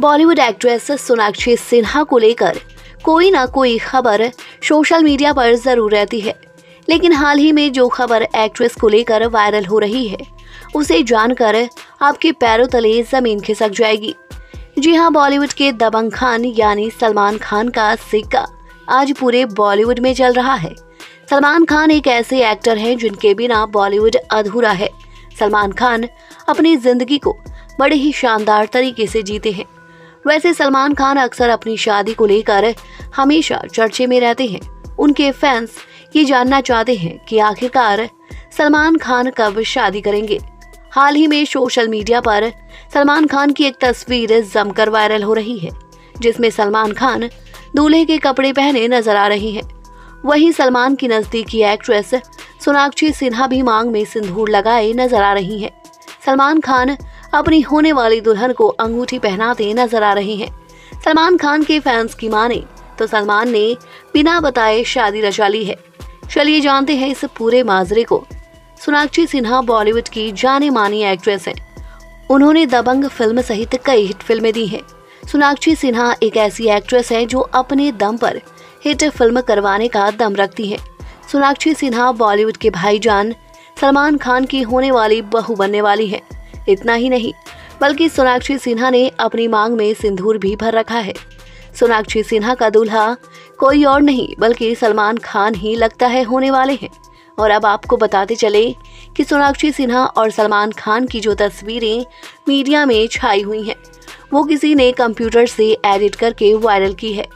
Bollywood actress Sonakshi Sinha को लेकर कोई ना कोई खबर सोशल मीडिया पर ज़रूर रहती है। लेकिन हाल ही में जो खबर एक्ट्रेस को लेकर वायरल हो रही है, उसे जानकर आपके पैरों तले ज़मीन खिसक जाएगी। जी हाँ बॉलीवुड के दबंग खान यानी सलमान खान का सिक्का आज पूरे बॉलीवुड में चल रहा है। सलमान खान एक ऐसे एक्टर हैं जिनके बिना बॉलीवुड अधूरा है। सलमान खान अपनी ज़िंदगी को बड़े ही शानदार तरीके से जीते हैं। वैसे सलमान खान अक्सर अपनी शादी को लेकर हमेशा चर्चे में रहते हैं। उनके फैंस ये जानना चाहते हैं कि आखिरकार सलमान खान कब शादी करेंगे। हाल ही में सोशल मीडिया पर सलमान खान की एक तस्वीर जमकर वायरल हो रही है, जिसमें सलमान खान दूल्हे के कपड़े पहने नज़र आ रहे हैं। वहीं सलमान की नजदीकी एक्ट्रेस सोनाक्षी सिन्हा भी मांग में सिंदूर लगाए नज़र आ रही हैं। सलमान खान अपनी होने वाली दुल्हन को अंगूठी पहनाते नज़र आ रहे हैं। सलमान खान के फैंस की माने तो सलमान ने बिना बताए शादी रचा ली है। चलिए जानते हैं इस पूरे माजरे को। सोनाक्षी सिन्हा बॉलीवुड की जाने मानी एक्ट्रेस हैं। उन्होंने दबंग फ़िल्म सहित कई हिट फ़िल्में दी हैं। सोनाक्षी सिन्हा एक ऐसी एक्ट्रेस है जो अपने दम पर हिट फ़िल्म करवाने का दम रखती है। सोनाक्षी सिन्हा बॉलीवुड के भाईजान सलमान खान की होने वाली बहू बनने वाली है। इतना ही नहीं, बल्कि सोनाक्षी सिन्हा ने अपनी मांग में सिंदूर भी भर रखा है। सोनाक्षी सिन्हा का दूल्हा कोई और नहीं, बल्कि सलमान खान ही लगता है होने वाले हैं। और अब आपको बताते चले कि सोनाक्षी सिन्हा और सलमान खान की जो तस्वीरें मीडिया में छाई हुई हैं, वो किसी ने कंप्यूटर से एडिट करके वायरल की है।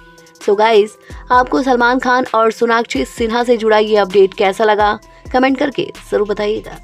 सो so गाइस आपको सलमान खान और सोनाक्षी सिन्हा से जुड़ा ये अपडेट कैसा लगा? कमेंट करके ज़रूर बताइएगा।